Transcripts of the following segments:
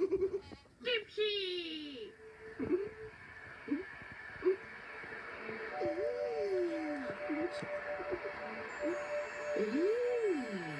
Uh, Dipsy!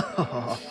Dipsy!